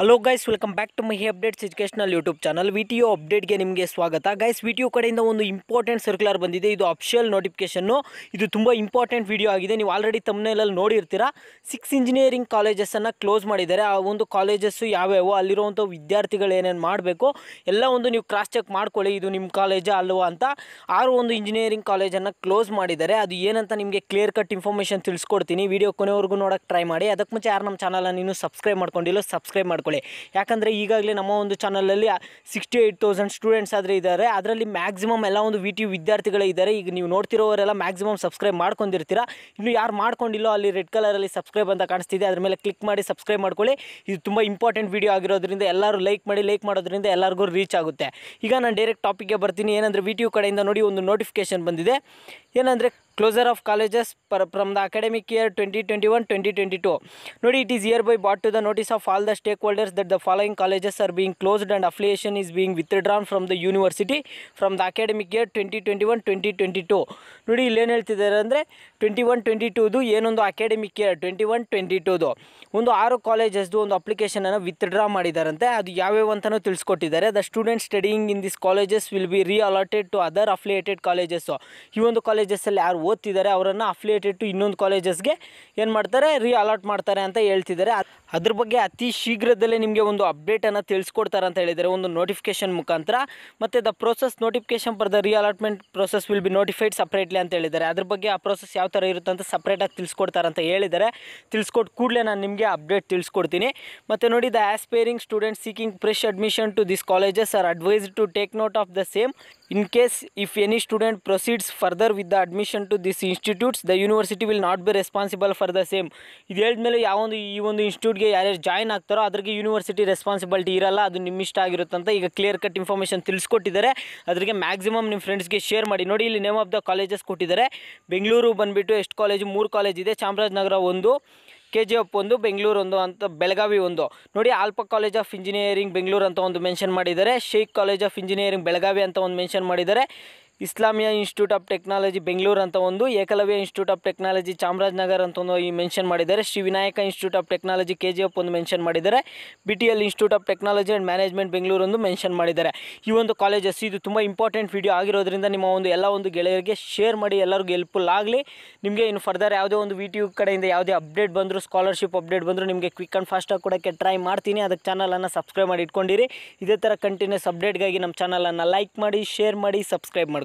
Hello guys welcome back to my updates educational YouTube channel V T U ಅಪ್ಡೇಟ್ಗೆ ನಿಮಗೆ ಸ್ವಾಗತ. Guys V T you ಕಡೆಯಿಂದ ಒಂದು important circular ಬಂದಿದೆ. ಇದು official notification ಇದು ತುಂಬ ಇಂಪಾರ್ಟೆಂಟ್ ವಿಡಿಯೋ ಆಗಿದೆ. ನೀವು ಆಲ್ರೆಡಿ ತಮ್ಮನೇಲಲ್ಲಿ ನೋಡಿರ್ತೀರಾ. ಸಿಕ್ಸ್ ಇಂಜಿನಿಯರಿಂಗ್ ಕಾಲೇಜಸನ್ನು ಕ್ಲೋಸ್ ಮಾಡಿದ್ದಾರೆ. ಆ ಒಂದು ಕಾಲೇಜಸ್ಸು ಯಾವ್ಯಾವು, ಅಲ್ಲಿರುವಂಥ ವಿದ್ಯಾರ್ಥಿಗಳು ಏನೇನು ಮಾಡಬೇಕು, ಎಲ್ಲ ಒಂದು ನೀವು ಕ್ರಾಸ್ ಚೆಕ್ ಮಾಡ್ಕೊಳ್ಳಿ. ಇದು ನಿಮ್ಮ ಕಾಲೇಜ ಅಲ್ವಾ ಅಂತ ಆರು ಒಂದು ಇಂಜಿನಿಯರಿಂಗ್ ಕಾಲೇಜನ್ನು ಕ್ಲೋಸ್ ಮಾಡಿದ್ದಾರೆ. ಅದು ಏನಂತ ನಿಮಗೆ ಕ್ಲಿಯರ್ ಕಟ್ ಇನ್ಫಾರ್ಮೇಷನ್ ತಿಳಿಸ್ಕೊಡ್ತೀನಿ. ವಿಡಿಯೋ ಕೊನೆವರೆಗೂ ನೋಡೋಕ್ಕೆ ಟ್ರೈ ಮಾಡಿ. ಅದಕ್ಕೆ ಮುಂಚೆ ಯಾರು ನಮ್ಮ ಚಾನಲನ್ನು ಇನ್ನೂ ಸಬ್ಸ್ಕ್ರೈಬ್ ಮಾಡ್ಕೊಂಡಿಲ್ಲ ಸಬ್ಸ್ಕ್ರೈಬ್ ಮಾಡ್ಕೊಳ್ಳಿ ಯಾಕಂದರೆ ಈಗಾಗಲೇ ನಮ್ಮ ಒಂದು ಚಾನಲಲ್ಲಿ ಸಿಕ್ಸ್ಟಿ ಏಯ್ಟ್ ತೌಸಂಡ್ ಸ್ಟೂಡೆಂಟ್ಸ್ ಆದರೆ ಇದ್ದಾರೆ. ಅದರಲ್ಲಿ ಮ್ಯಾಕ್ಸಿಮಮ್ ಎಲ್ಲ ಒಂದು ವಿ ಟಿ ವಿದ್ಯಾರ್ಥಿಗಳೇ ಇದ್ದಾರೆ. ಈಗ ನೀವು ನೋಡ್ತಿರೋರೆಲ್ಲ ಮ್ಯಾಕ್ಸಿಮಮ್ ಸಬ್ಸ್ಕ್ರೈಬ್ ಮಾಡ್ಕೊಂಡಿರ್ತೀರಾ. ಇನ್ನು ಯಾರು ಮಾಡ್ಕೊಂಡಿಲ್ಲೋ ಅಲ್ಲಿ ರೆಡ್ ಕಲರಲ್ಲಿ ಸಬ್ಸ್ಕ್ರೈಬ್ ಅಂತ ಕಾಣಿಸ್ತಿದೆ. ಅದ್ರ ಮೇಲೆ ಕ್ಲಿಕ್ ಮಾಡಿ ಸಬ್ಸ್ಕ್ರೈಬ್ ಮಾಡ್ಕೊಳ್ಳಿ. ಇದು ತುಂಬ ಇಂಪಾರ್ಟೆಂಟ್ ವಿಡಿಯೋ ಆಗಿರೋದ್ರಿಂದ ಎಲ್ಲರೂ ಲೈಕ್ ಮಾಡಿ ಲೈಕ್ ಮಾಡೋದ್ರಿಂದ ಎಲ್ಲರಿಗೂ ರೀಚ್ ಆಗುತ್ತೆ. ಈಗ ನಾನು ಡೈರೆಕ್ಟ್ ಟಾಪಿಕ್ಗೆ ಬರ್ತೀನಿ. ಏನಂದರೆ ವಿ ಟಿ ಯು ಕಡೆಯಿಂದ ನೋಡಿ ಒಂದು ನೋಟಿಫಿಕೇಶನ್ ಬಂದಿದೆ. ಏನಂದರೆ closure of colleges per from the academic year twenty twenty one twenty twenty two ನೋಡಿ it is hereby brought to the notice of all the stakeholders that the following colleges are being closed and affiliation is being withdrawn from the university from the academic year twenty twenty one twenty twenty two ನೋಡಿ ಇಲ್ಲಿ ಏನು ಹೇಳ್ತಿದ್ದಾರೆ ಅಂದರೆ twenty one twenty ಟೂದು ಏನೊಂದು academic year twenty one twenty ಟೂದು ಒಂದು ಆರು ಕಾಲೇಜಸ್ದು ಒಂದು ಅಪ್ಲಿಕೇಶನನ್ನು ವಿತ್ಡ್ರಾ ಮಾಡಿದಾರಂತೆ. ಅದು ಯಾವ್ಯಾವ ಅಂತಲೂ ತಿಳಿಸ್ಕೊಟ್ಟಿದ್ದಾರೆ. The student studying in this colleges will be reallotted to other affiliated colleges ಈ ಒಂದು ಕಾಲೇಜಸ್ಸಲ್ಲಿ ಯಾರು ಓದ್ತಿದ್ದಾರೆ, ಅವರನ್ನು ಅಫಿಲಿಯೇಟೆಡ್ ಟು ಇನ್ನೊಂದು ಕಾಲೇಜಸ್ಗೆ ಏನು ಮಾಡ್ತಾರೆ ರೀ ಅಲಾಟ್ ಮಾಡ್ತಾರೆ ಅಂತ ಹೇಳ್ತಿದ್ದಾರೆ. ಅದ್- ಅದ್ರ ಬಗ್ಗೆ ಅತಿ ಶೀಘ್ರದಲ್ಲೇ ನಿಮಗೆ ಒಂದು ಅಪ್ಡೇಟನ್ನು ತಿಳಿಸ್ಕೊಡ್ತಾರೆ ಅಂತ ಹೇಳಿದ್ದಾರೆ, ಒಂದು ನೋಟಿಫಿಕೇಶನ್ ಮುಖಾಂತರ. ಮತ್ತು the process notification for the reallotment process will be notified separately ಅಂತ ಹೇಳಿದ್ದಾರೆ. ಅದ್ರ ಬಗ್ಗೆ ಆ ಪ್ರೋಸೆಸ್ ಯಾವ ಥರ ಇರುತ್ತೆ ಅಂತ ಸಪ್ರೇಟಾಗಿ ತಿಳಿಸ್ಕೊಡ್ತಾರೆ ಅಂತ ಹೇಳಿದ್ದಾರೆ. ತಿಳಿಸ್ಕೊಟ್ಟು ಕೂಡಲೇ ನಾನು ನಿಮಗೆ ಅಪ್ಡೇಟ್ ತಿಳಿಸ್ಕೊಡ್ತೀನಿ. ಮತ್ತು ನೋಡಿ the aspiring student seeking fresh admission to this colleges are advised to take note of the same in case if any student proceeds further with the admission to this institutes the university will not be responsible for the same ಇದು ಹೇಳಿದ್ಮೇಲೆ ಯಾವೊಂದು ಈ ಒಂದು ಇನ್ಸ್ಟಿಟ್ಯೂಟ್ಗೆ ಯಾರ್ಯಾರು join ಆಗ್ತಾರೋ ಅದ್ರಿಗೆ university responsibility ಇರಲ್ಲ, ಅದು ನಿಮ್ಮ ಇಷ್ಟ ಆಗಿರುತ್ತಂತ ಈಗ ಕ್ಲಿಯರ್ ಕಟ್ ಇನ್ಫಾರ್ಮೇಷನ್ ತಿಳಿಸ್ಕೊಟ್ಟಿದ್ದಾರೆ. ಅದ್ರಿಗೆ ಮ್ಯಾಕ್ಸಿಮಮ್ ನಿಮ್ಮ ಫ್ರೆಂಡ್ಸ್ಗೆ ಶೇರ್ ಮಾಡಿ. ನೋಡಿ, ಇಲ್ಲಿ ನೇಮ್ ಆಫ್ ದ ಕಾಲೇಜಸ್ ಕೊಟ್ಟಿದ್ದಾರೆ. ಬೆಂಗಳೂರು ಬಂದುಬಿಟ್ಟು ಎಷ್ಟು ಕಾಲೇಜು ಮೂರು ಕಾಲೇಜ್ ಇದೆ. ಚಾಮರಾಜನಗರ ಒಂದು ಕೆ ಜಿ ಎಫ್ ಒಂದು, ಬೆಂಗಳೂರು ಒಂದು ಅಂತ, ಬೆಳಗಾವಿ ಒಂದು. ನೋಡಿ Alpha college of engineering Bengaluru ಅಂತ ಒಂದು ಮೆನ್ಷನ್ ಮಾಡಿದ್ದಾರೆ. Sheikh college of engineering Belagavi ಅಂತ ಒಂದು ಮೆನ್ಷನ್ ಮಾಡಿದ್ದಾರೆ. Islamiah institute of technology Bengaluru ಅಂತ ಒಂದು, Ekalavya institute of technology Chamarajanagar ಅಂತ ಒಂದು ಈ ಮೆನ್ಷನ್ ಮಾಡಿದ್ದಾರೆ. Shri Vinayaka institute of technology K G F ಒಂದು ಮೆನ್ಷನ್ ಮಾಡಿದ್ದಾರೆ. B T L institute of technology and management Bengaluru ಒಂದು ಮೆನ್ಷನ್ ಮಾಡಿದ್ದಾರೆ. ಈ ಒಂದು ಕಾಲೇಜಸ್ ಇದು ತುಂಬ ಇಂಪಾರ್ಟೆಂಟ್ ವಿಡಿಯೋ ಆಗಿರೋದ್ರಿಂದ ನಿಮ್ಮ ಒಂದು ಎಲ್ಲ ಒಂದು ಗೆಳೆಯರಿಗೆ ಶೇರ್ ಮಾಡಿ, ಎಲ್ಲರಿಗೂ ಹೆಲ್ಪ್ಫುಲ್ ಆಗಲಿ. ನಿಮಗೆ ಇನ್ನು ಫರ್ದರ್ ಯಾವುದೇ ಒಂದು ವಿ ಕಡೆಯಿಂದ ಯಾವುದೇ ಅಪ್ಡೇಟ್ ಬಂದರೂ ಸ್ಕಾಲರ್ಶಿಪ್ ಅಪ್ಡೇಟ್ ಬಂದರೂ ನಿಮಗೆ ಕ್ವಿಕ್ ಆ್ಯಂಡ್ ಫಾಸ್ಟಾಗಿ ಕೊಡೋಕ್ಕೆ ಟ್ರೈ ಮಾಡ್ತೀನಿ. ಅದಕ್ಕೆ ಚಾನಲನ್ನು ಸಬ್ಸ್ಕ್ರೈಬ್ ಮಾಡಿ ಇಟ್ಕೊಂಡಿರಿ. ಇದೇ ಥರ ಕಂಟಿನ್ಯೂಸ್ ಅಪ್ಡೇಟ್ಗಾಗಿ ನಮ್ಮ ಚಾನಲನ್ನು ಲೈಕ್ ಮಾಡಿ ಶೇರ್ ಮಾಡಿ ಸಬ್ಸ್ಕ್ರೈಬ್ ಮಾಡ್ಕೊಳ್ಳಿ.